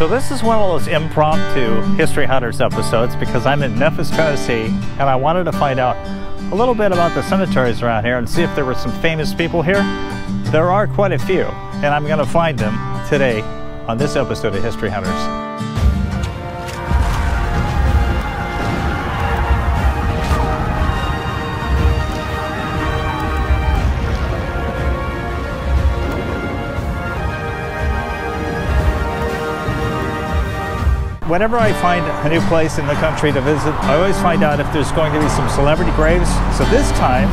So this is one of those impromptu History Hunters episodes because I'm in Memphis, Tennessee, and I wanted to find out a little bit about the cemeteries around here and see if there were some famous people here. There are quite a few, and I'm going to find them today on this episode of History Hunters. Whenever I find a new place in the country to visit, I always find out if there's going to be some celebrity graves. So this time,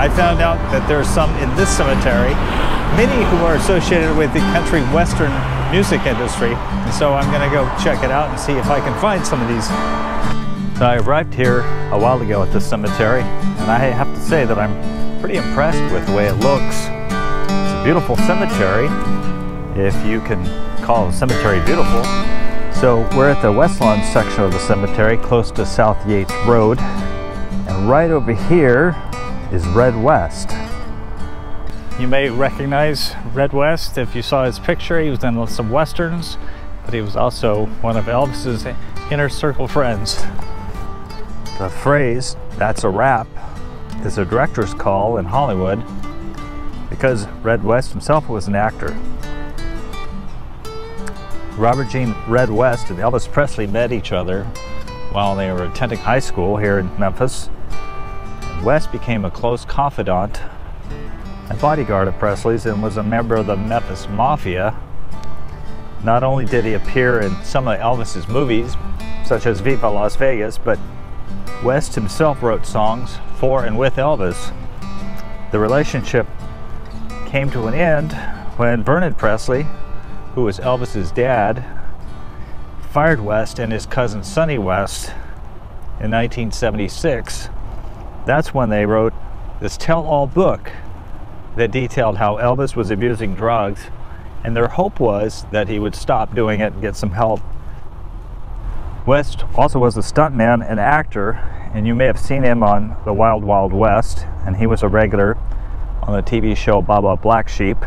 I found out that there are some in this cemetery, many who are associated with the country western music industry. And so I'm going to go check it out and see if I can find some of these. So I arrived here a while ago at this cemetery, and I have to say that I'm pretty impressed with the way it looks. It's a beautiful cemetery, if you can call a cemetery beautiful. So we're at the West Lawn section of the cemetery, close to South Yates Road. And right over here is Red West. You may recognize Red West if you saw his picture. He was in some westerns, but he was also one of Elvis's inner circle friends. The phrase, that's a wrap, is a director's call in Hollywood because Red West himself was an actor. Robert Gene Red West and Elvis Presley met each other while they were attending high school here in Memphis. West became a close confidant and bodyguard of Presley's and was a member of the Memphis Mafia. Not only did he appear in some of Elvis's movies, such as Viva Las Vegas, but West himself wrote songs for and with Elvis. The relationship came to an end when Vernon Presley who was Elvis's dad, fired West and his cousin Sonny West in 1976. That's when they wrote this tell all book that detailed how Elvis was abusing drugs, and their hope was that he would stop doing it and get some help. West also was a stuntman and actor, and you may have seen him on The Wild Wild West, and he was a regular on the TV show Baa Baa Black Sheep.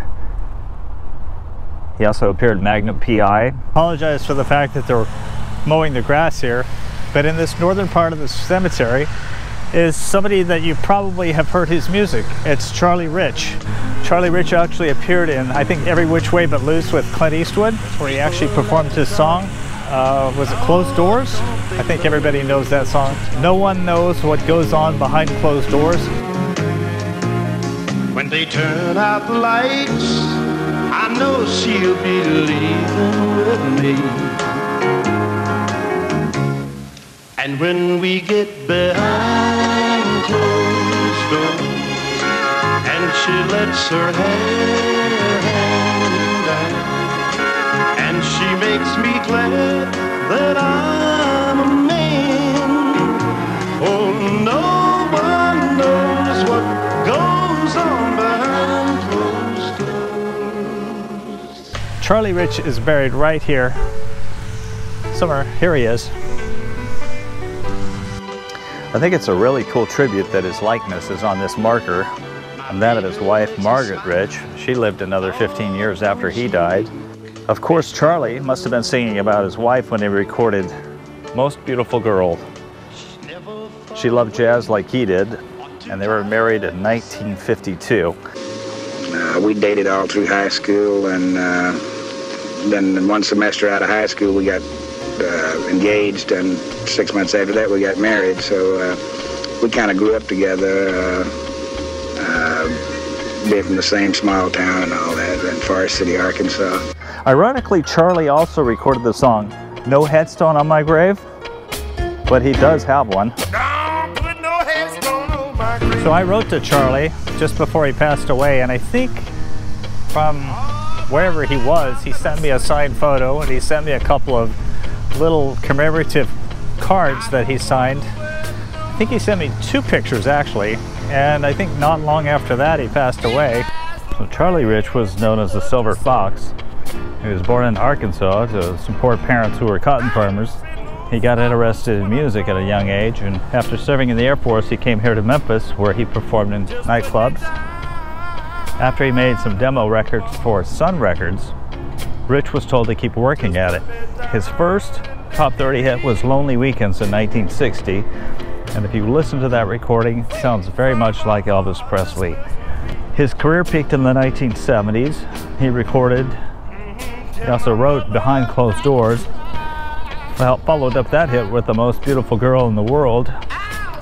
He also appeared in Magnum PI. Apologize for the fact that they're mowing the grass here, but in this northern part of the cemetery is somebody that you probably have heard his music. It's Charlie Rich. Charlie Rich actually appeared in, I think, Every Which Way But Loose with Clint Eastwood, where he actually performed his song. Uh, was it Closed Doors? I think everybody knows that song. No one knows what goes on behind closed doors. When they turn out the lights I know she'll be leaving with me. And when we get behind closed doors, and she lets her hair down, and she makes me glad that I'm a man. Charlie Rich is buried right here. Somewhere, here he is. I think it's a really cool tribute that his likeness is on this marker and that of his wife, Margaret Rich. She lived another 15 years after he died. Of course, Charlie must have been singing about his wife when he recorded Most Beautiful Girl. She loved jazz like he did, and they were married in 1952. Uh, we dated all through high school and uh, then one semester out of high school, we got uh, engaged, and six months after that, we got married. So uh, we kind of grew up together, uh, uh, from the same small town and all that in Forest City, Arkansas. Ironically, Charlie also recorded the song No Headstone on My Grave, but he does have one. So I wrote to Charlie just before he passed away, and I think from wherever he was, he sent me a signed photo and he sent me a couple of little commemorative cards that he signed. I think he sent me two pictures actually, and I think not long after that he passed away. So Charlie Rich was known as the Silver Fox. He was born in Arkansas to some poor parents who were cotton farmers. He got interested in music at a young age, and after serving in the Air Force, he came here to Memphis, where he performed in nightclubs after he made some demo records for Sun Records, Rich was told to keep working at it. His first top 30 hit was Lonely Weekends in 1960, and if you listen to that recording, it sounds very much like Elvis Presley. His career peaked in the 1970s. He recorded, he also wrote Behind Closed Doors, well, followed up that hit with The Most Beautiful Girl in the World,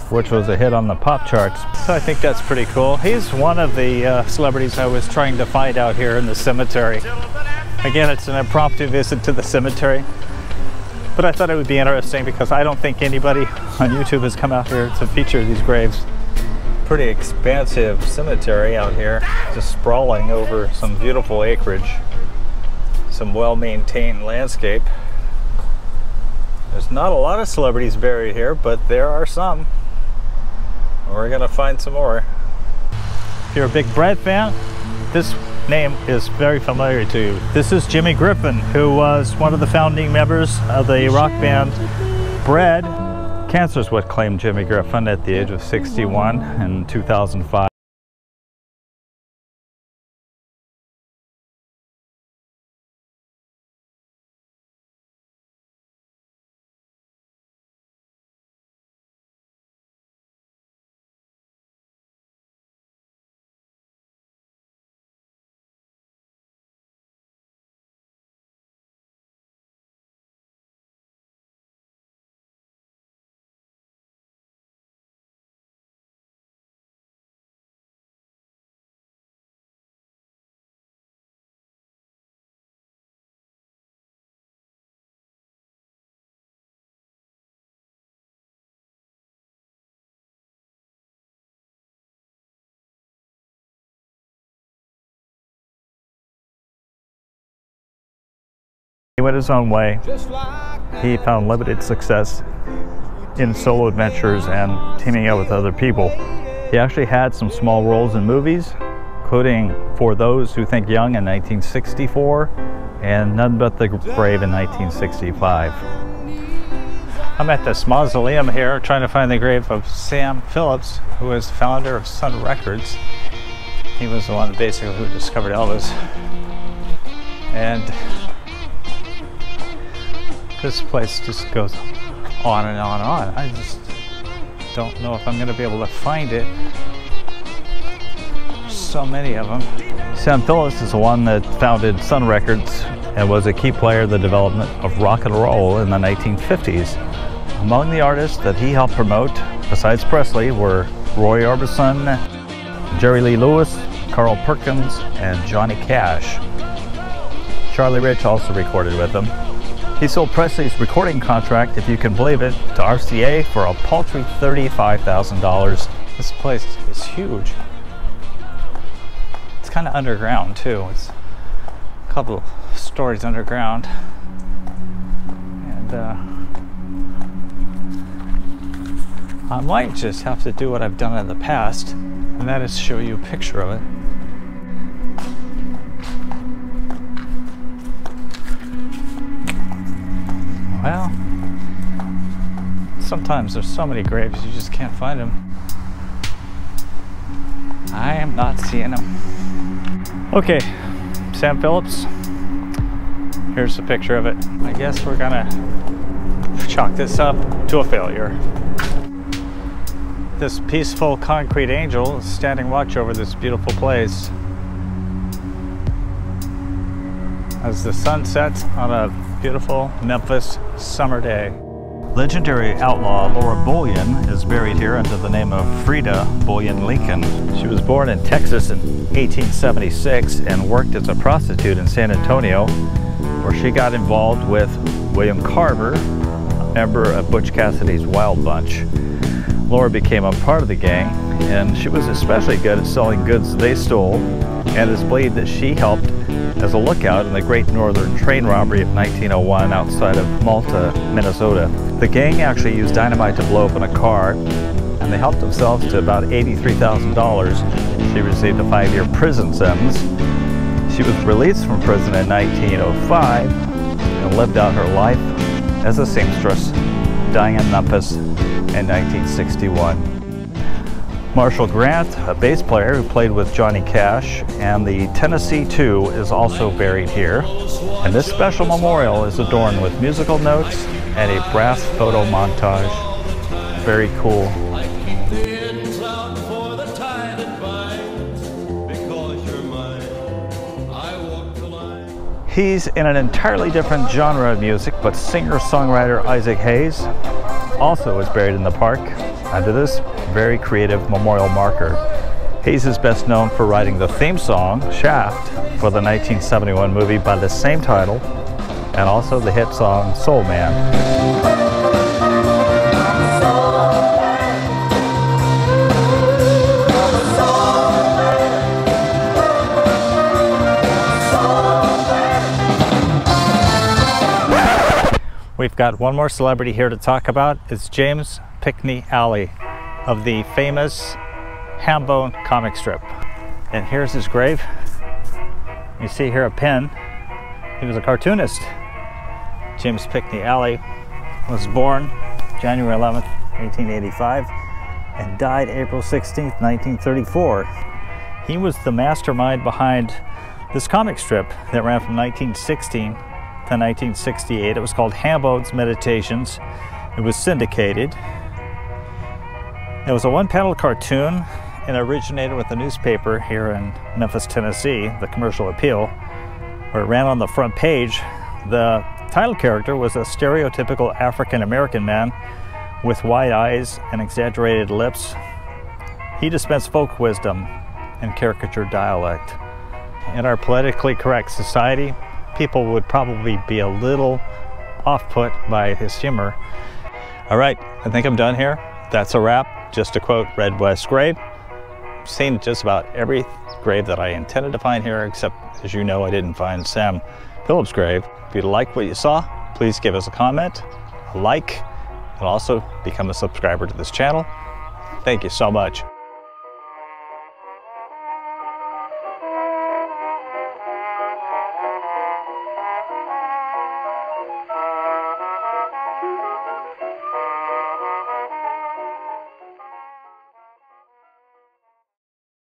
which was a hit on the pop charts. So I think that's pretty cool. He's one of the uh, celebrities I was trying to find out here in the cemetery. Again, it's an impromptu visit to the cemetery. But I thought it would be interesting because I don't think anybody on YouTube has come out here to feature these graves. Pretty expansive cemetery out here, just sprawling over some beautiful acreage, some well-maintained landscape. There's not a lot of celebrities buried here, but there are some. We're gonna find some more. If you're a big Bread fan, this name is very familiar to you. This is Jimmy Griffin, who was one of the founding members of the rock band Bread. Cancer is what claimed Jimmy Griffin at the age of 61 in 2005. He went his own way. He found limited success in solo adventures and teaming up with other people. He actually had some small roles in movies, including For Those Who Think Young in 1964 and None But the Brave in 1965. I'm at this mausoleum here trying to find the grave of Sam Phillips, who was the founder of Sun Records. He was the one basically who discovered Elvis. And this place just goes on and on and on. I just don't know if I'm going to be able to find it. so many of them. Sam Phillips is the one that founded Sun Records and was a key player in the development of rock and roll in the 1950s. Among the artists that he helped promote, besides Presley, were Roy Orbison, Jerry Lee Lewis, Carl Perkins, and Johnny Cash. Charlie Rich also recorded with them. He sold Presley's recording contract, if you can believe it, to RCA for a paltry $35,000. This place is huge. It's kind of underground too. It's a couple stories underground. And uh, I might just have to do what I've done in the past, and that is show you a picture of it. Well, sometimes there's so many graves you just can't find them. I am not seeing them. Okay, Sam Phillips. Here's the picture of it. I guess we're gonna chalk this up to a failure. This peaceful concrete angel is standing watch over this beautiful place. As the sun sets on a beautiful Memphis summer day. Legendary outlaw Laura Bullion is buried here under the name of Freda Bullion Lincoln. She was born in Texas in 1876 and worked as a prostitute in San Antonio, where she got involved with William Carver, a member of Butch Cassidy's Wild Bunch. Laura became a part of the gang, and she was especially good at selling goods they stole, and is believed that she helped as a lookout in the Great Northern Train Robbery of 1901 outside of Malta, Minnesota. The gang actually used dynamite to blow open a car, and they helped themselves to about $83,000. She received a five-year prison sentence. She was released from prison in 1905 and lived out her life as a seamstress, dying in Memphis in 1961. Marshall Grant, a bass player who played with Johnny Cash, and the Tennessee 2 is also buried here. And this special memorial is adorned with musical notes and a brass photo montage. Very cool. He's in an entirely different genre of music, but singer-songwriter Isaac Hayes also is buried in the park under this very creative memorial marker. Hayes is best known for writing the theme song, Shaft, for the 1971 movie by the same title, and also the hit song Soul Man. We've got one more celebrity here to talk about. It's James Pinkney Alley of the famous Hambone comic strip. And here's his grave. You see here a pin. He was a cartoonist. James Pinkney Alley was born January 11th, 1885 and died April 16th, 1934. He was the mastermind behind this comic strip that ran from 1916 to 1968. It was called Hambone's Meditations. It was syndicated. It was a one-panel cartoon and originated with a newspaper here in Memphis, Tennessee, the Commercial Appeal, where it ran on the front page. The title character was a stereotypical African American man with wide eyes and exaggerated lips. He dispensed folk wisdom and caricature dialect. In our politically correct society, people would probably be a little off put by his humor. All right, I think I'm done here. That's a wrap. Just to quote Red West Grave, seen just about every grave that I intended to find here, except as you know, I didn't find Sam Phillips' grave. If you like what you saw, please give us a comment, a like, and also become a subscriber to this channel. Thank you so much.